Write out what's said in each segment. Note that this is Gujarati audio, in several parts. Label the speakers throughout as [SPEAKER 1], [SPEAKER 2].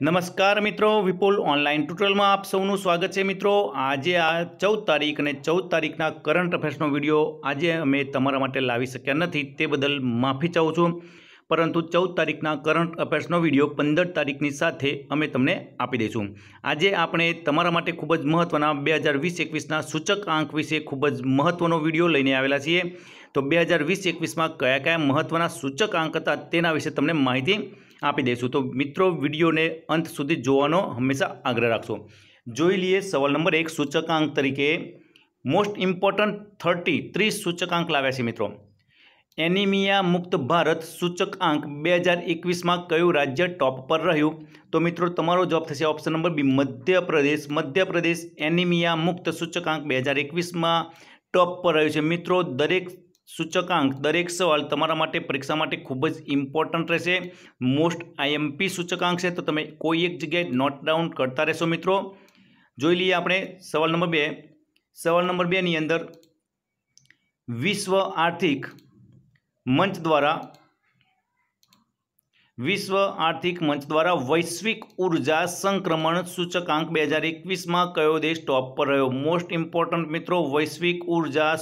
[SPEAKER 1] નમસ્કાર મિત્રો, વિપુલ ઓનલાઈન ટ્યુટોરિયલમાં આપ સૌનું સ્વાગત છે. મિત્રો, આજે આ ચૌદ તારીખ અને ચૌદ તારીખના કરંટ અફેર્સનો વીડિયો આજે અમે તમારા માટે લાવી શક્યા નથી, તે બદલ માફી ચાહું છું. પરંતુ ચૌદ તારીખના કરંટ અફેર્સનો વીડિયો પંદર તારીખની સાથે અમે તમને આપી દઈશું. આજે આપણે તમારા માટે ખૂબ જ મહત્ત્વના બે હજાર વીસ એકવીસના સૂચક આંક વિશે ખૂબ જ મહત્ત્વનો વીડિયો લઈને આવેલા છીએ. તો બે હજાર વીસ એકવીસમાં કયા કયા મહત્ત્વના સૂચક આંક હતા તેના વિશે તમને માહિતી આપી દઈશું. તો મિત્રો, વિડીયોને અંત સુધી જોવાનો હંમેશા આગ્રહ રાખશો. જોઈ લઈએ સવાલ નંબર એક, સૂચકાંક તરીકે. મોસ્ટ ઇમ્પોર્ટન્ટ થર્ટી ત્રીસ સૂચકાંક લાવ્યા છે મિત્રો. એનિમિયા મુક્ત ભારત સૂચકાંક બે હજાર એકવીસમાં કયું રાજ્ય ટોપ પર રહ્યું? તો મિત્રો, તમારો જવાબ થશે option number B, Madhya Pradesh. Madhya Pradesh anaemia મુક્ત સૂચકાંક બે હજાર એકવીસમાં ટોપ પર રહ્યું છે. મિત્રો, દરેક સૂચકાંક દરેક સવાલ તમારા માટે પરીક્ષા માટે ખૂબ જ ઇમ્પોર્ટન્ટ રહેશે. મોસ્ટ આઈએમપી સૂચકાંક છે તો તમે કોઈ એક જગ્યાએ નોટ ડાઉન કરતા રહેશો મિત્રો. જોઈ લઈએ આપણે સવાલ નંબર બે. સવાલ નંબર બેની અંદર વિશ્વ આર્થિક મંચ દ્વારા વિશ્વ આર્થિક મંચ દ્વારા વૈશ્વિક ઊર્જા સંક્રમણ સૂચકાંક બે હજાર એકવીસમાં કયો દેશ ટોપ પર રહ્યો? મોસ્ટ ઇમ્પોર્ટન્ટ મિત્રો, વૈશ્વિક ઊર્જા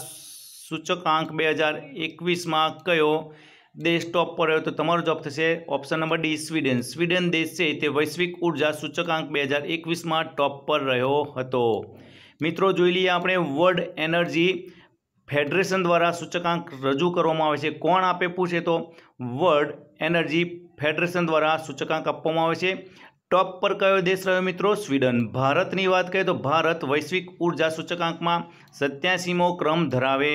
[SPEAKER 1] સૂચકાંક બે હજાર એકવીસમાં કયો દેશ ટોપ પર રહ્યો તો તમારો જવાબ થશે option number D Sweden Sweden દેશ છે તે વૈશ્વિક ઊર્જા સૂચકાંક બે હજાર એકવીસમાં ટોપ પર રહ્યો હતો. મિત્રો, જોઈ લઈએ આપણે વર્લ્ડ એનર્જી ફેડરેશન દ્વારા સૂચકાંક રજૂ કરવામાં આવે છે. કોણ આપે પૂછે તો વર્લ્ડ એનર્જી ફેડરેશન દ્વારા સૂચકાંક આપવામાં આવે છે. ટોપ પર કયો દેશ રહ્યો મિત્રો? સ્વીડન. ભારતની વાત કરીએ તો ભારત વૈશ્વિક ઊર્જા સૂચકાંકમાં સત્યાસીમો ક્રમ ધરાવે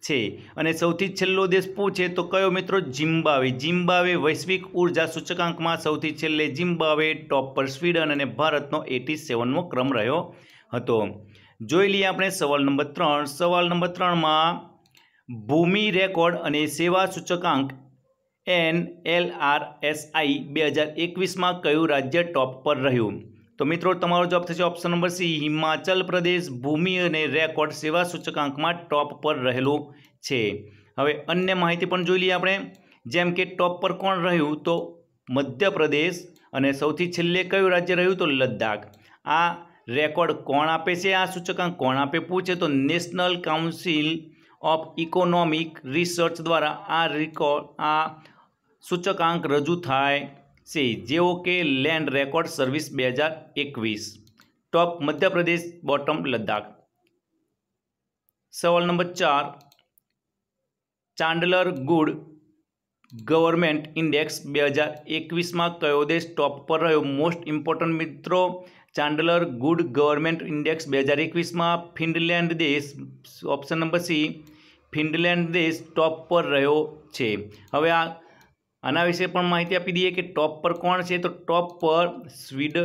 [SPEAKER 1] છે. અને સૌથી છેલ્લો દેશ પૂછે તો કયો મિત્રો? જિમ્બાવે જિમ્બાવે વૈશ્વિક ઊર્જા સૂચકાંકમાં સૌથી છેલ્લે જિમ્બાવે ટોપ પર સ્વીડન અને ભારતનો એટી સેવનમો ક્રમ રહ્યો હતો. જોઈ લઈએ આપણે સવાલ નંબર ત્રણ. સવાલ નંબર ત્રણમાં ભૂમિ રેકોર્ડ અને સેવા સૂચકાંક N L R S I બે હજાર એકવીસમાં કયું રાજ્ય ટોપ પર રહ્યું? તો મિત્રો, તમારો જવાબ થશે option number C Himachal Pradesh, ભૂમિ અને રેકોર્ડ સેવા સૂચકાંકમાં ટોપ પર રહેલું છે. હવે અન્ય માહિતી પણ જોઈ લઈએ આપણે. જેમ કે ટોપ પર કોણ રહ્યું? તો મધ્યપ્રદેશ અને સૌથી છેલ્લે કયું રાજ્ય રહ્યું? તો લદ્દાખ. આ રેકોર્ડ કોણ આપે છે? આ સૂચકાંક કોણ આપે? પૂછે તો national council of economic research દ્વારા આ રેકોર્ડ આ સૂચકાંક રજૂ થાય છે, જેઓ કે લેન્ડ રેકોર્ડ સર્વિસ બે હજાર એકવીસ. Top Madhya Pradesh, bottom Ladakh. સવાલ નંબર ચાર. ચાંડલર ગુડ ગવર્મેન્ટ ઇન્ડેક્સ બે હજાર એકવીસમાં કયો દેશ ટોપ પર રહ્યો? મોસ્ટ ઇમ્પોર્ટન્ટ મિત્રો, ચાંડલર ગુડ ગવર્મેન્ટ ઇન્ડેક્સ બે હજાર એકવીસમાં ફિનલેન્ડ દેશ, ઓપ્શન નંબર સી, ફિનલેન્ડ દેશ ટોપ પર રહ્યો છે. હવે આ આના વિશે પણ માહિતી આપી દઈએ કે ટોપ પર કોણ છે? તો ટોપ પર સ્વીડ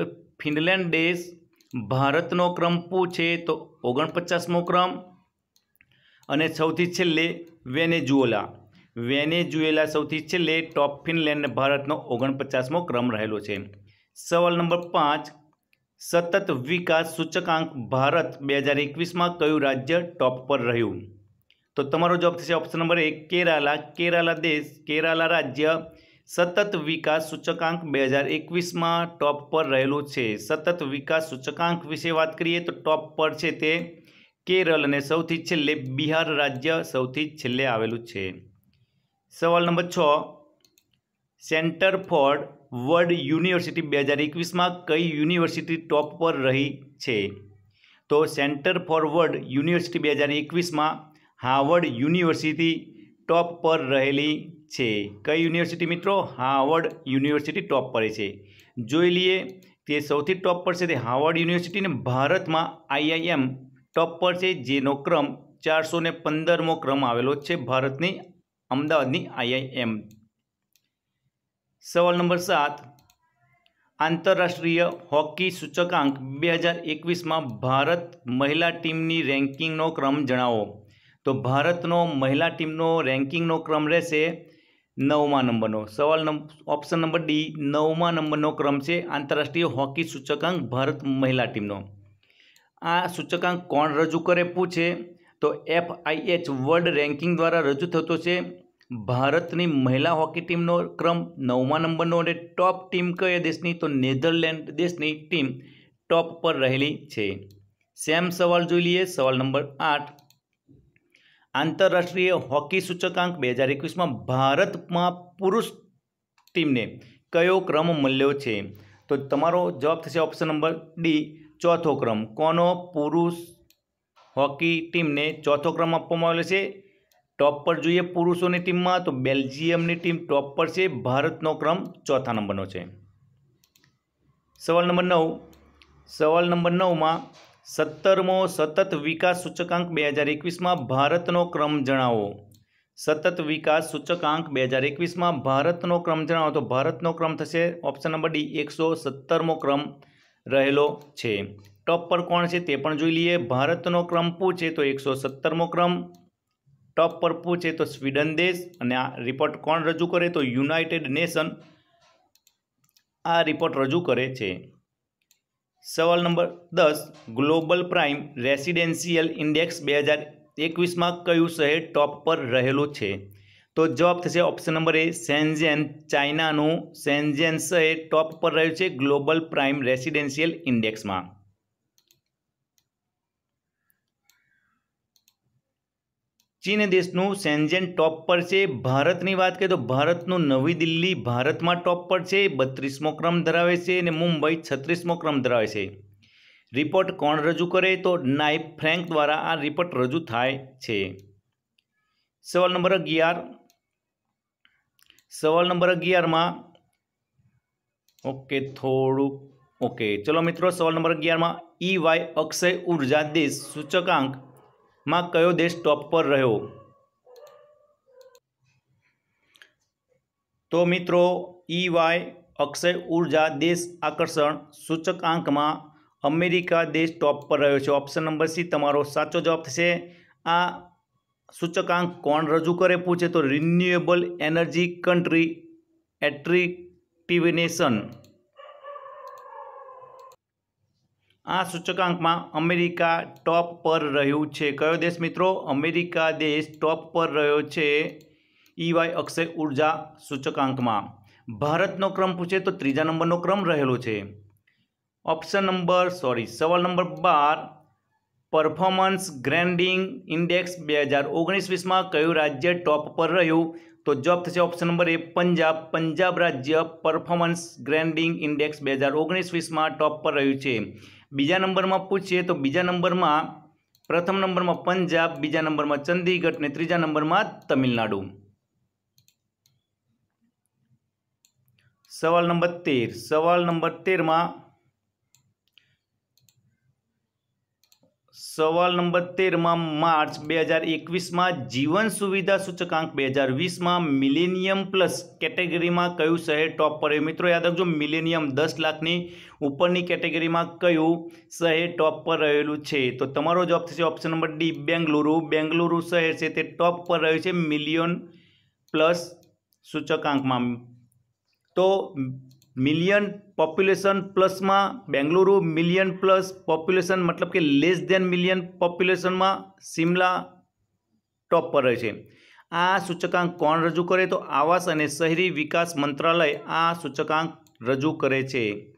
[SPEAKER 1] ફિનલેન્ડ દેશ ભારતનો ક્રમ પૂ છે? તો ઓગણપચાસમો ક્રમ. અને સૌથી છેલ્લે વેનેઝુએલા. વેનેઝુએલા સૌથી છેલ્લે ટોપ ફિનલેન્ડ ભારતનો ઓગણપચાસમો ક્રમ રહેલો છે. સવાલ નંબર પાંચ. સતત વિકાસ સૂચકાંક ભારત બે હજાર એકવીસમાં કયું રાજ્ય ટોપ પર રહ્યું? તો તમારો જવાબ થશે ઓપ્શન નંબર એક, કેરાલા. કેરાલા દેશ, કેરાલા રાજ્ય સતત વિકાસ સૂચકાંક બે હજાર એકવીસમાં ટોપ પર રહેલું છે. સતત વિકાસ સૂચકાંક વિશે વાત કરીએ તો ટોપ પર છે તે કેરળ અને સૌથી છેલ્લે બિહાર રાજ્ય સૌથી છેલ્લે આવેલું છે. સવાલ નંબર છ, સેન્ટર ફોર વર્લ્ડ યુનિવર્સિટી બે હજાર એકવીસમાં કઈ યુનિવર્સિટી ટોપ પર રહી છે? તો સેન્ટર ફોર વર્લ્ડ યુનિવર્સિટી બે હજાર એકવીસમાં હાર્વર્ડ યુનિવર્સિટી ટોપ પર રહેલી છે. કઈ યુનિવર્સિટી મિત્રો? હાવર્ડ યુનિવર્સિટી ટોપ પર છે. જોઈ લઈએ, તે સૌથી ટોપ પર છે તે હાવર્ડ યુનિવર્સિટીને ભારતમાં આઈઆઈએમ ટોપ પર છે, જેનો ક્રમ ચારસો ને પંદરમો ક્રમ આવેલો છે ભારતની અમદાવાદની આઈઆઈએમ. સવાલ નંબર સાત. આંતરરાષ્ટ્રીય હોકી સૂચકાંક બે હજાર એકવીસમાં ભારત મહિલા ટીમની રેન્કિંગનો ક્રમ જણાવો. તો ભારતનો મહિલા ટીમનો રેન્કિંગનો ક્રમ રહેશે નવમા નંબરનો. સવાલ ઓપ્શન નંબર ડી નવમા નંબરનો ક્રમ છે આંતરરાષ્ટ્રીય હોકી સૂચકાંક ભારત મહિલા ટીમનો. આ સૂચકાંક કોણ રજૂ કરે પૂછે? તો F I H world ranking દ્વારા રજૂ થતો છે ભારતની મહિલા હોકી ટીમનો ક્રમ નવમા નંબરનો અને ટોપ ટીમ કયા દેશની? તો નેધરલેન્ડ દેશની ટીમ ટોપ પર રહેલી છે. સેમ સવાલ જોઈ લઈએ. સવાલ નંબર આઠ. આંતરરાષ્ટ્રીય હોકી સૂચકાંક બે હજાર એકવીસમાં ભારતમાં પુરુષ ટીમને કયો ક્રમ મળ્યો છે? તો તમારો જવાબ થશે ઓપ્શન નંબર ડી, ચોથો ક્રમ. કોનો પુરુષ હોકી ટીમને ચોથો ક્રમ આપવામાં આવેલો છે? ટોપ પર જોઈએ પુરુષોની ટીમમાં, તો બેલ્જિયમની ટીમ ટોપ પર છે. ભારતનો ક્રમ ચોથા નંબરનો છે. સવાલ નંબર નવ. સવાલ નંબર નવમાં સત્તરમો સતત વિકાસ સૂચકાંક બે હજાર એકવીસમાં ભારતનો ક્રમ જણાવો. સતત વિકાસ સૂચકાંક બે હજાર એકવીસમાં ભારતનો ક્રમ જણાવો તો ભારતનો ક્રમ થશે ઓપ્શન નંબર ડી, એકસો સત્તરમો ક્રમ રહેલો છે. ટોપ પર કોણ છે તે પણ જોઈ લઈએ. ભારતનો ક્રમ પૂછે તો એકસો સત્તરમો ક્રમ. ટોપ પર પૂછે તો સ્વીડન દેશ. અને આ રિપોર્ટ કોણ રજૂ કરે તો યુનાઇટેડ નેશન આ રિપોર્ટ રજૂ કરે છે. સવાલ નંબર દસ, ગ્લોબલ પ્રાઇમ રેસિડેન્શિયલ ઇન્ડેક્સ બે હજાર એકવીસમાં કયું શહેર ટોપ પર રહેલું છે? તો જવાબ થશે ઓપ્શન નંબર એ સેન્ઝેન ચાઇનાનું સેન્ઝેન શહેર ટોપ પર રહ્યું છે ગ્લોબલ પ્રાઇમ રેસિડેન્શિયલ ઇન્ડેક્સમાં. ચીન દેશનું સેન્જેન ટોપ પર છે. ભારતની વાત કરીએ તો ભારતનું નવી દિલ્હી ભારતમાં ટોપ પર છે. બત્રીસમો ક્રમ ધરાવે છે અને મુંબઈ છત્રીસમો ક્રમ ધરાવે છે. રિપોર્ટ કોણ રજૂ કરે તો નાઇબ ફ્રેન્ક દ્વારા આ રિપોર્ટ રજૂ થાય છે. સવાલ નંબર અગિયાર. સવાલ નંબર અગિયારમાં ઓકે, થોડુંક, ઓકે, ચલો મિત્રો, સવાલ નંબર અગિયારમાં ઈ વાય અક્ષય ઊર્જા દેશ સૂચકાંક માં કયો દેશ ટોપ પર રહ્યો? તો મિત્રો ઈ વાય અક્ષય ઊર્જા દેશ આકર્ષણ સૂચકાંકમાં અમેરિકા દેશ ટોપ પર રહ્યો છે. ઓપ્શન નંબર સી તમારો સાચો જવાબ થશે. આ સૂચકાંક કોણ રજૂ કરે પૂછે તો રિન્યુએબલ એનર્જી કન્ટ્રી એટ્રિક્ટિવિનેશન આ સૂચકાંકમાં અમેરિકા ટોપ પર રહ્યું છે. કયો દેશ મિત્રો? અમેરિકા દેશ ટોપ પર રહ્યો છે. ઈવાય અક્ષય ઊર્જા સૂચકાંકમાં. ભારતનો ક્રમ પૂછે તો ત્રીજા નંબરનો ક્રમ રહેલો છે. ઓપ્શન નંબર, સોરી, સવાલ નંબર બાર, પરફોર્મન્સ ગ્રેન્ડિંગ ઇન્ડેક્સ બે હજાર ઓગણીસ વીસમાં કયું રાજ્ય ટોપ પર રહ્યું? તો જવાબ થશે option number A, Punjab. Punjab રાજ્ય પરફોર્મન્સ ગ્રેન્ડિંગ ઇન્ડેક્સ બે હજાર ઓગણીસ વીસમાં ટોપ પર રહ્યું છે. બીજા નંબરમાં પૂછીએ તો બીજા નંબરમાં પ્રથમ નંબરમાં પંજાબ, બીજા નંબરમાં ચંદીગઢ ને ત્રીજા નંબરમાં તમિલનાડુ. સવાલ નંબર તેર. સવાલ નંબર તેરમાં સવાલ નંબર તેરમાં માર્ચ બે હજાર એકવીસમાં જીવન સુવિધા સૂચકાંક બે હજાર વીસમાં મિલેનિયમ પ્લસ કેટેગરીમાં કયું શહેર ટોપ પર મિત્રો, યાદ રાખજો, મિલેનિયમ દસ લાખની ઉપરની કેટેગરીમાં કયું શહેર ટોપ પર રહેલું છે? તો તમારો જવાબ થશે option number D, Bengaluru. Bengaluru શહેર છે તે ટોપ પર રહ્યું છે મિલિયન પ્લસ સૂચકાંકમાં. તો મિલિયન પોપ્યુલેશન પ્લસમાં બેંગલુરુ મિલિયન પ્લસ પોપ્યુલેશન મતલબ કે લેસ દેન મિલિયન પોપ્યુલેશનમાં સિમલા ટોપ પર રહે છે. આ સૂચકાંક કોણ રજૂ કરે તો આવાસ અને શહેરી વિકાસ મંત્રાલય આ સૂચકાંક રજૂ કરે છે.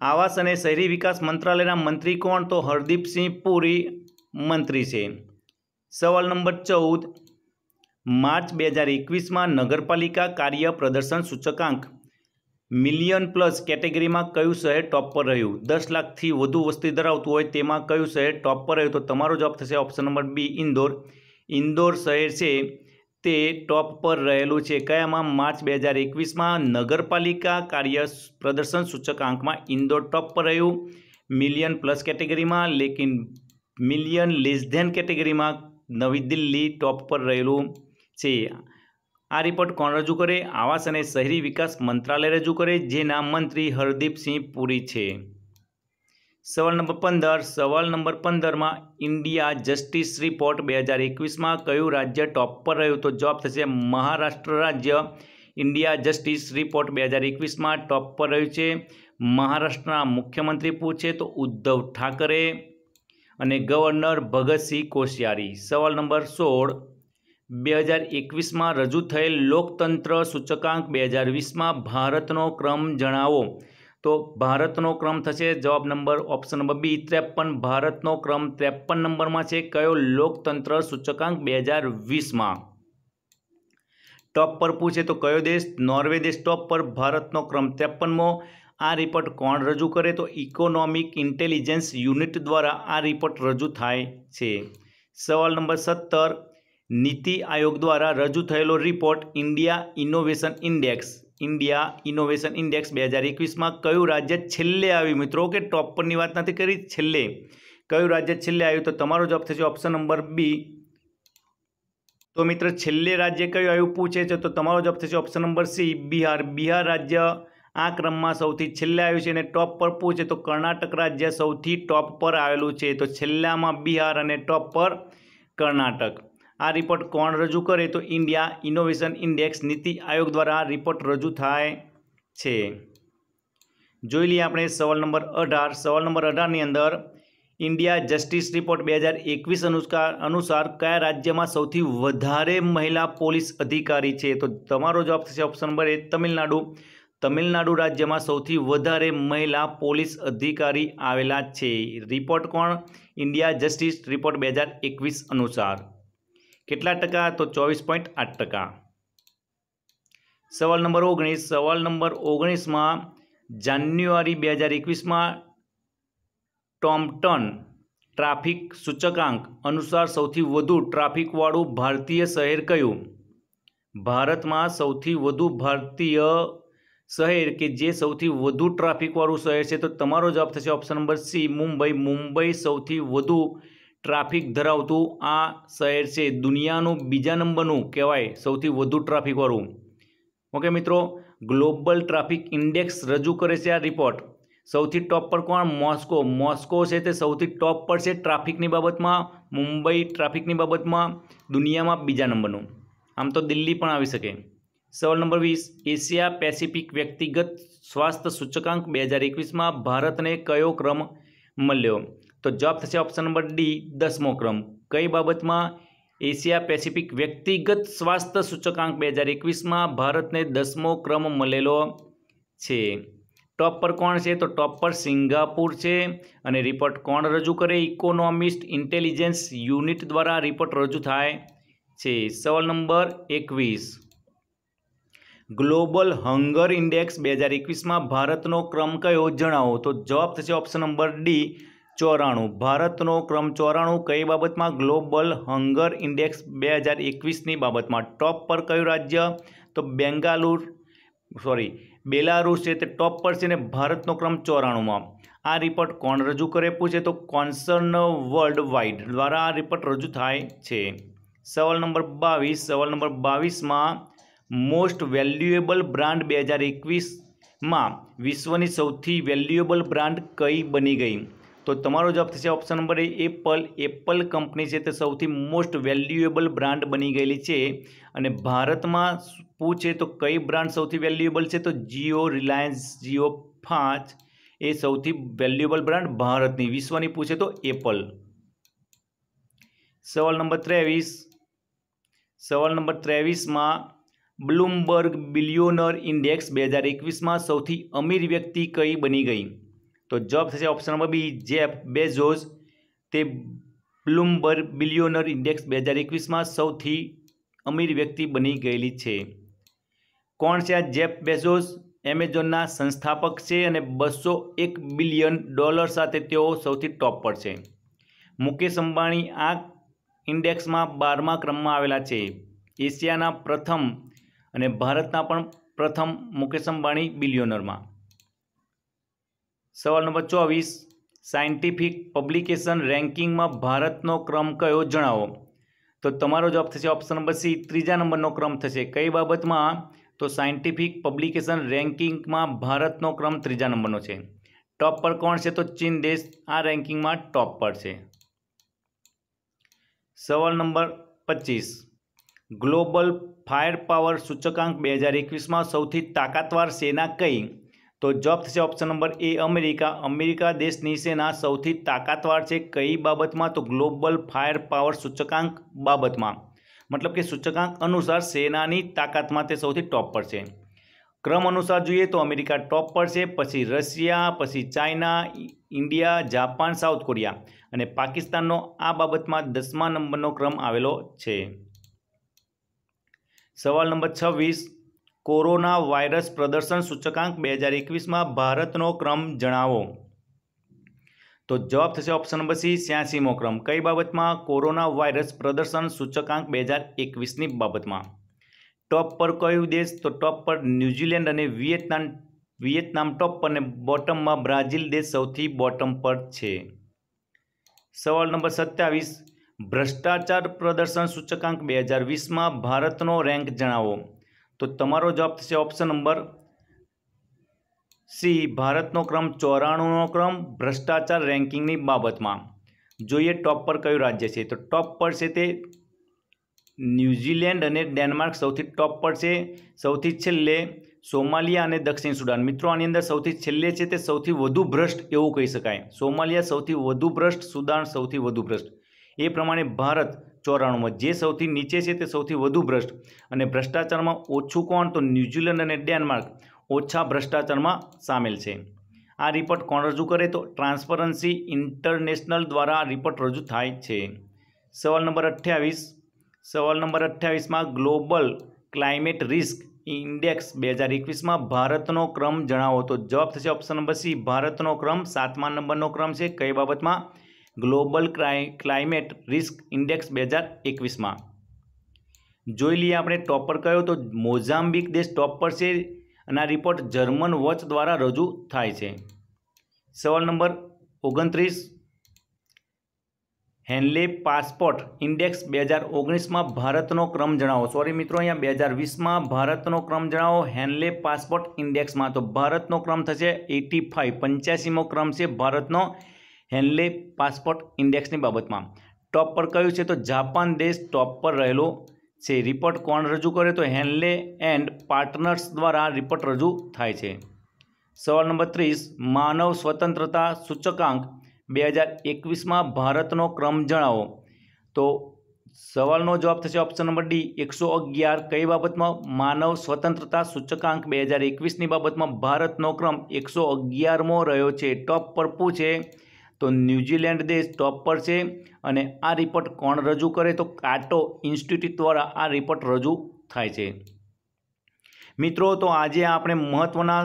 [SPEAKER 1] આવાસ અને શહેરી વિકાસ મંત્રાલયના મંત્રી કોણ તો હરદીપસિંહ પુરી મંત્રી છે. સવાલ નંબર ચૌદ માર્ચ બે હજાર એકવીસમાં નગરપાલિકા કાર્ય પ્રદર્શન સૂચકાંક મિલિયન પ્લસ કેટેગરીમાં કયું શહેર ટોપ પર રહ્યું? દસ લાખથી વધુ વસ્તી ધરાવતું હોય તેમાં કયું શહેર ટોપ પર રહ્યું? તો તમારો જવાબ થશે option number B, Indore. Indore શહેર છે તે ટોપ પર રહેલું છે. કયામાં? માર્ચ બે હજાર એકવીસમાં નગરપાલિકા કાર્ય પ્રદર્શન સૂચકાંકમાં ઇન્દોર ટોપ પર રહ્યું. મિલિયન પ્લસ કેટેગરીમાં લેકિન મિલિયન લેસ ધેન કેટેગરીમાં નવી દિલ્હી ટોપ પર રહેલું. છે. આ રિપોર્ટ કોણ રજૂ કરે? આવાસ અને શહેરી વિકાસ મંત્રાલય રજૂ કરે, જેના મંત્રી હરદીપસિંહ પુરી છે. સવાલ નંબર પંદર, સવાલ નંબર પંદરમાં ઇન્ડિયા જસ્ટિસ રિપોર્ટ બે હજાર એકવીસમાં કયું રાજ્ય ટોપ પર રહ્યું? તો જવાબ થશે મહારાષ્ટ્ર રાજ્ય. ઇન્ડિયા જસ્ટિસ રિપોર્ટ બે હજાર એકવીસમાં ટોપ પર રહ્યું છે. મહારાષ્ટ્રના મુખ્યમંત્રી પૂછે તો ઉદ્ધવ ઠાકરે અને ગવર્નર ભગતસિંહ કોશિયારી. સવાલ નંબર સોળ બે હજાર એકવીસમાં રજૂ થયેલ લોકતંત્ર સૂચકાંક બે હજાર વીસમાં ભારતનો ક્રમ જણાવો. તો ભારતનો ક્રમ થશે જવાબ નંબર ઓપ્શન નંબર બી, ત્રેપન. ભારતનો ક્રમ ત્રેપન નંબરમાં છે. કયો લોકતંત્ર સૂચકાંક બે હજાર વીસમાં? ટોપ પર પૂછે તો કયો દેશ? નોર્વે દેશ ટોપ પર. ભારતનો ક્રમ ત્રેપનમો. આ રિપોર્ટ કોણ રજૂ કરે? તો ઇકોનોમિક ઇન્ટેલિજન્સ યુનિટ દ્વારા આ રિપોર્ટ રજૂ થાય છે. સવાલ નંબર સત્તર. નીતિ આયોગ દ્વારા રજૂ થયેલો report India innovation index. India innovation index બે હજાર એકવીસમાં કયું રાજ્ય છેલ્લે આવ્યું? મિત્રો કે ટોપ પરની વાત નથી કરી, છેલ્લે. કયું રાજ્ય છેલ્લે આવ્યું? તો તમારો જવાબ થશે ઓપ્શન નંબર બી. તો મિત્ર, છેલ્લે રાજ્ય કયું આવ્યું? પૂછે છે, તો તમારો જવાબ થશે option number C, Bihar. Bihar રાજ્ય આ ક્રમમાં સૌથી છેલ્લે આવ્યું છે અને ટોપ પર પૂછે તો કર્ણાટક રાજ્ય સૌથી ટોપ પર આવેલું છે. તો છેલ્લામાં બિહાર અને ટોપ પર કર્ણાટક. આ રિપોર્ટ કોણ રજૂ કરે તો India innovation index NITI Aayog દ્વારા રિપોર્ટ રજૂ થાય છે. જોઈ લઈએ આપણે સવાલ નંબર અઢાર. સવાલ નંબર અઢારની અંદર ઇન્ડિયા જસ્ટિસ રિપોર્ટ બે હજાર એકવીસ અનુસાર અનુસાર કયા રાજ્યમાં સૌથી વધારે મહિલા પોલીસ અધિકારી છે? તો તમારો જવાબ થશે option number A Tamil Nadu. Tamil Nadu રાજ્યમાં સૌથી વધારે મહિલા પોલીસ અધિકારી આવેલા છે. રિપોર્ટ કોણ? ઇન્ડિયા જસ્ટિસ રિપોર્ટ બે હજાર એકવીસ અનુસાર. કેટલા ટકા? તો ચોવીસ પોઈન્ટ આઠ ટકા. સવાલ નંબર ઓગણીસ. સવાલ નંબર ઓગણીસમાં જાન્યુઆરી બે હજાર એકવીસમાં ટોમ્પટન ટ્રાફિક સૂચકાંક અનુસાર સૌથી વધુ ટ્રાફિકવાળું ભારતીય શહેર કયું? ભારતમાં સૌથી વધુ ભારતીય શહેર કે જે સૌથી વધુ ટ્રાફિકવાળું શહેર છે? તો તમારો જવાબ થશે option number C, Mumbai. Mumbai સૌથી વધુ ટ્રાફિક ધરાવતું આ શહેર છે દુનિયાનું બીજા નંબરનું કહેવાય સૌથી વધુ ટ્રાફિકવાળું. ઓકે મિત્રો, ગ્લોબલ ટ્રાફિક ઇન્ડેક્સ રજૂ કરે છે આ રિપોર્ટ. સૌથી ટોપ પર કોણ? મોસ્કો. મોસ્કો છે તે સૌથી ટોપ પર છે ટ્રાફિકની બાબતમાં. મુંબઈ ટ્રાફિકની બાબતમાં દુનિયામાં બીજા નંબરનું. આમ તો દિલ્હી પણ આવી શકે. સવાલ નંબર વીસ. એશિયા પેસિફિક વ્યક્તિગત સ્વાસ્થ્ય સૂચકાંક બે હજાર એકવીસમાં ભારતને કયો ક્રમ મળ્યો? તો જવાબ થશે ઓપ્શન નંબર ડી દસમો ક્રમ. કઈ બાબતમાં એશિયા પેસિફિક વ્યક્તિગત સ્વાસ્થ્ય સૂચકાંક બે હજાર એકવીસમાં ભારતને દસમો ક્રમ મળેલો છે? ટોપ પર કોણ છે? તો ટોપ પર સિંગાપુર છે. અને રિપોર્ટ કોણ રજૂ કરે? ઇકોનોમિસ્ટ ઇન્ટેલિજન્સ યુનિટ દ્વારા રિપોર્ટ રજૂ થાય છે. સવાલ નંબર એકવીસ. ગ્લોબલ હંગર ઇન્ડેક્સ બે હજાર એકવીસમાં ભારતનો ક્રમ કયો? જણાવો. તો જવાબ થશે ઓપ્શન નંબર ડી ચોરાણું. ભારતનો ક્રમ ચોરાણું કઈ બાબતમાં? ગ્લોબલ હંગર ઇન્ડેક્સ બે હજાર એકવીસની બાબતમાં. ટોપ પર કયું રાજ્ય? તો બેંગાલુર, સોરી, બેલારુસ છે તે ટોપ પર છે ને ભારતનો ક્રમ ચોરાણુંમાં. આ રિપોર્ટ કોણ રજૂ કરે પૂછે તો કોન્સર્ન વર્લ્ડ વાઇડ દ્વારા આ રિપોર્ટ રજૂ થાય છે. સવાલ નંબર બાવીસ. સવાલ નંબર બાવીસમાં, મોસ્ટ વેલ્યુએબલ બ્રાન્ડ બે હજાર એકવીસમાં વિશ્વની સૌથી વેલ્યુએબલ બ્રાન્ડ કઈ બની ગઈ? તો તમારો જવાબ થશે option number A, Apple. Apple company છે તે સૌથી મોસ્ટ વેલ્યુએબલ બ્રાન્ડ બની ગયેલી છે અને ભારતમાં પૂછે તો કઈ બ્રાન્ડ સૌથી વેલ્યુએબલ છે તો જીઓ, રિલાયન્સ, જીઓ પાંચ એ સૌથી વેલ્યુએબલ બ્રાન્ડ ભારતની, વિશ્વની પૂછે તો એપલ. સવાલ નંબર ત્રેવીસ. સવાલ નંબર ત્રેવીસમાં બ્લુમબર્ગ બિલિયોનર ઇન્ડેક્સ બે હજાર એકવીસમાં સૌથી અમીર વ્યક્તિ કઈ બની ગઈ? તો જવાબ થશે option number B Jeff Bezos તે બ્લુમબર્ગ બિલિયોનર ઇન્ડેક્સ બે હજાર એકવીસમાં સૌથી અમીર વ્યક્તિ બની ગયેલી છે. કોણ છે આ જેફ બેઝોઝ એમેઝોનના સંસ્થાપક છે અને બસો એક બિલિયન ડોલર સાથે તેઓ સૌથી ટોપ પર છે. મુકેશ અંબાણી આ ઇન્ડેક્સમાં બારમા ક્રમમાં આવેલા છે. એશિયાના પ્રથમ અને ભારતના પણ પ્રથમ મુકેશ અંબાણી બિલિયોનરમાં સવાલ નંબર ચોવીસ. સાયન્ટિફિક પબ્લિકેશન રેન્કિંગમાં ભારતનો ક્રમ કયો જણાવો? તો તમારો જવાબ થશે ઓપ્શન નંબર સી. ત્રીજા નંબરનો ક્રમ થશે. કઈ બાબતમાં? તો સાયન્ટિફિક પબ્લિકેશન રેન્કિંગમાં ભારતનો ક્રમ ત્રીજા નંબરનો છે. ટોપ પર કોણ છે? તો ચીન દેશ. આ રેન્કિંગમાં ટોપ પર છે. સવાલ નંબર પચીસ. ગ્લોબલ ફાયર પાવર સૂચકાંક બે હજાર એકવીસમાં સૌથી તાકાતવાર સેના કઈ? તો જવાબ થશે option number A America. America દેશની સેના સૌથી તાકાતવાર છે કઈ બાબતમાં? તો ગ્લોબલ ફાયર પાવર સૂચકાંક બાબતમાં. મતલબ કે સૂચકાંક અનુસાર સેનાની તાકાતમાં તે સૌથી ટોપ પર છે. ક્રમ અનુસાર જોઈએ તો અમેરિકા ટોપ પર છે, પછી રશિયા, પછી China, India, Japan, South Korea અને પાકિસ્તાનનો આ બાબતમાં દસમા નંબરનો ક્રમ આવેલો છે. સવાલ નંબર છવ્વીસ કોરોના વાયરસ પ્રદર્શન સૂચકાંક બે હજાર એકવીસમાં ભારતનો ક્રમ જણાવો. તો જવાબ થશે ઓપ્શન નંબર સી, છ્યાસીમો ક્રમ. કઈ બાબતમાં કોરોના વાયરસ પ્રદર્શન સૂચકાંક બે હજાર એકવીસની બાબતમાં? ટોપ પર કયું દેશ? તો ટોપ પર ન્યૂઝીલેન્ડ અને વિયેતનામ વિયેતનામ ટોપ પર અને બોટમમાં બ્રાઝિલ દેશ સૌથી બોટમ પર છે. સવાલ નંબર સત્યાવીસ. ભ્રષ્ટાચાર પ્રદર્શન સૂચકાંક બે હજાર વીસમાં ભારતનો રેન્ક જણાવો. તો તમારો જવાબ થશે ઓપ્શન નંબર સી, ભારતનો ક્રમ, ચોરાણુંનો ક્રમ, ભ્રષ્ટાચાર રેન્કિંગની બાબતમાં. જોઈએ ટોપ પર કયું રાજ્ય છે. તો ટોપ પર છે તે ન્યૂઝીલેન્ડ અને ડેનમાર્ક સૌથી ટોપ પર છે. સૌથી છેલ્લે સોમાલિયા અને દક્ષિણ સુડાન. મિત્રો, આની અંદર સૌથી છેલ્લે છે તે સૌથી વધુ ભ્રષ્ટ એવું કહી શકાય. સોમાલિયા સૌથી વધુ ભ્રષ્ટ સુદાન સૌથી વધુ ભ્રષ્ટ. એ પ્રમાણે ભારત ચોરાણુંમાં. જે સૌથી નીચે છે તે સૌથી વધુ ભ્રષ્ટ. અને ભ્રષ્ટાચારમાં ઓછું કોણ? તો ન્યૂઝીલેન્ડ અને ડેનમાર્ક. ઓછા ભ્રષ્ટાચારમાં સામેલ છે. આ રિપોર્ટ કોણ રજૂ કરે? તો ટ્રાન્સપરન્સી ઇન્ટરનેશનલ દ્વારા રિપોર્ટ રજૂ થાય છે. સવાલ નંબર અઠ્યાવીસ. સવાલ નંબર અઠ્યાવીસમાં ગ્લોબલ ક્લાઇમેટ રિસ્ક ઇન્ડેક્સ બે હજાર એકવીસમાં ભારતનો ક્રમ જણાવો. તો જવાબ થશે ઓપ્શન નંબર સી, ભારતનો ક્રમ. સાતમા નંબરનો ક્રમ છે. કઈ બાબતમાં? ગ્લોબલ ક્લાઇમેટ રિસ્ક ઇન્ડેક્સ બે હજાર એકવીસમાં. જોઈ લઈએ આપણે ટોપ પર કયો તો મોઝામ્બિક દેશ ટોપ પર છે અને આ રિપોર્ટ જર્મન વોચ દ્વારા રજૂ થાય છે. સવાલ નંબર ઓગણત્રીસ. હેનલે પાસપોર્ટ ઇન્ડેક્સ બે હજાર ઓગણીસમાં ભારતનો ક્રમ જણાવો. સોરી મિત્રો, અહીંયા બે હજાર વીસમાં ભારતનો ક્રમ જણાવો. હેનલે પાસપોર્ટ ઇન્ડેક્સમાં. તો ભારતનો ક્રમ થશે એટી ફાઇવ પંચ્યાસીમો ક્રમ છે ભારતનો. હેનલે પાસપોર્ટ ઇન્ડેક્સની બાબતમાં. ટોપ પર કયું છે તો જાપાન દેશ ટોપ પર રહેલો છે. રિપોર્ટ કોણ રજૂ કરે તો હેનલે એન્ડ પાર્ટનર્સ દ્વારા રિપોર્ટ રજૂ થાય છે. સવાલ નંબર ત્રીસ, માનવ સ્વતંત્રતા સૂચકાંક બે હજાર એકવીસમાં ભારતનો ક્રમ જણાવો. તો સવાલનો જવાબ થશે ઓપ્શન નંબર ડી, એકસો અગિયાર. કઈ બાબતમાં? માનવ સ્વતંત્રતા સૂચકાંક બે હજાર એકવીસની બાબતમાં ભારતનો ક્રમ એકસો અગિયારમો રહ્યો છે. ટોપ પર પૂછે તો ન્યૂઝીલેન્ડ દેશ ટોપ પર છે અને આ રિપોર્ટ કોણ રજૂ કરે તો કાટો ઇન્સ્ટિટ્યૂટ દ્વારા આ રિપોર્ટ રજૂ થાય છે. મિત્રો, તો આજે આપણે મહત્ત્વના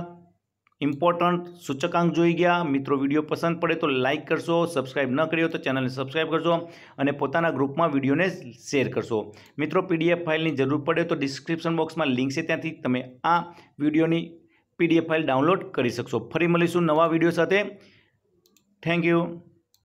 [SPEAKER 1] ઇમ્પોર્ટન્ટ સૂચકાંક જોઈ ગયા. મિત્રો, વીડિયો પસંદ પડે તો લાઇક કરશો, સબસ્ક્રાઇબ ન કર્યો તો ચેનલને સબસ્ક્રાઇબ કરશો અને પોતાના ગ્રુપમાં વિડીયોને શેર કરશો. મિત્રો, પીડીએફ ફાઇલની જરૂર પડે તો ડિસ્ક્રિપ્શન બોક્સમાં લિંક છે, ત્યાંથી તમે આ વિડીયોની પીડીએફ ફાઇલ ડાઉનલોડ કરી શકશો. ફરી મળીશું નવા વીડિયો સાથે. Thank you.